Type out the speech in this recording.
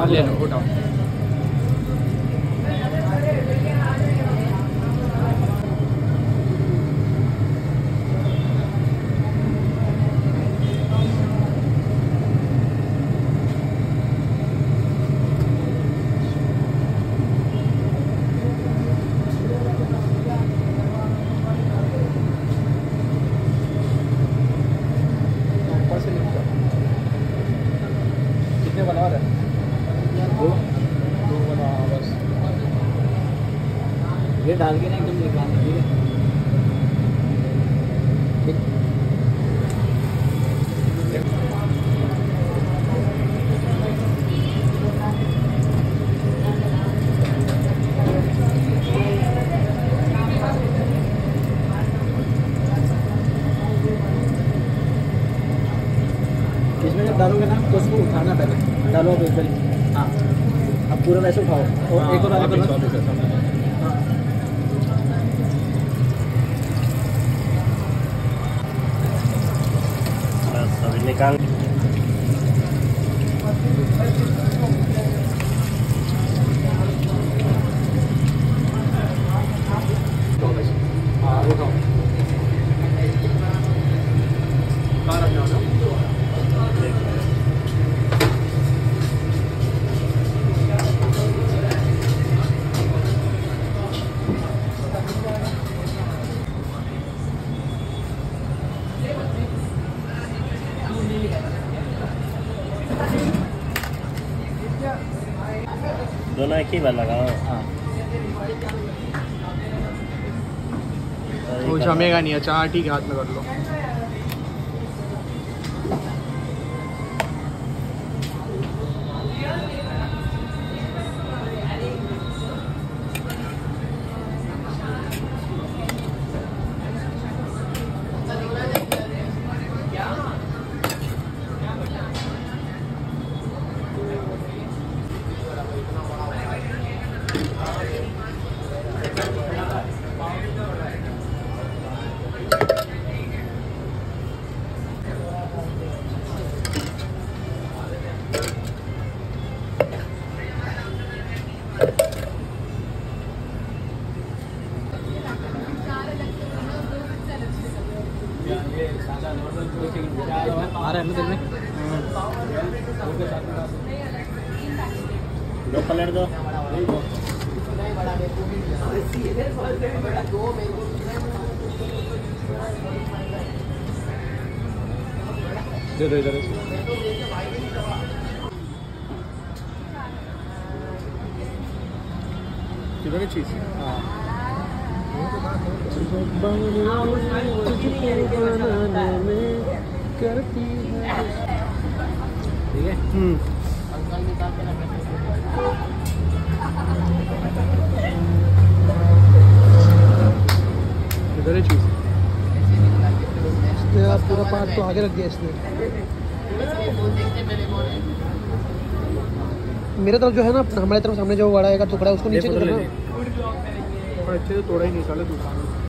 हाँ ले लो उठाओ कितने बना रहा है दो दो बना बस ये डाल के ना एकदम निकालने के है इसमें जब डालोगे ना तो उसको उठाना पहले डालो अब एक ही। हाँ अब पूरा वैसे उठाओ और एक और आगे। हाँ निकाल दोनों एक ही बार लगाओ। हाँ। वो जमेगा नहीं अच्छा आठ ही है हाथ में कर लो। आ रहा है ना में दो प्लेट दो। दे इधर। किधर है। ठीक है है चीज़ इसने आप पूरा पार्ट तो आगे रख दिया इसने मेरे तरफ़ जो है ना हमारे तरफ़ सामने जो बड़ा का टुकड़ा है उसको नीचे करना ले। अच्छे से तोड़ा ही नहीं निकाले तू